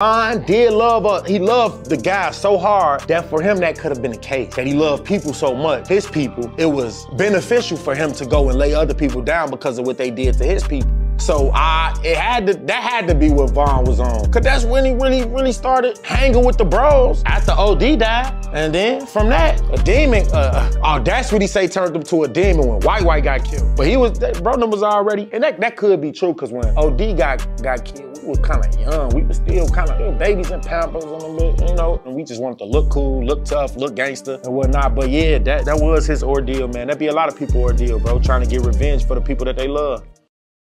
Von did love, uh, he loved the guy so hard that for him that could have been the case. That he loved people so much, his people, it was beneficial for him to go and lay other people down because of what they did to his people. So I, it had to, that had to be what Von was on. Cause that's when he really, really started hanging with the bros after OD died. And then from that, a demon, uh, oh, that's what he say turned him to a demon when White White got killed. But he was, that bro was already, and that, that could be true cause when OD got, got killed, was kind of young. We were still kind of babies and pampers a little bit, you know, and we just wanted to look cool, look tough, look gangster and whatnot. But yeah, that, that was his ordeal, man. That'd be a lot of people ordeal, bro, trying to get revenge for the people that they love.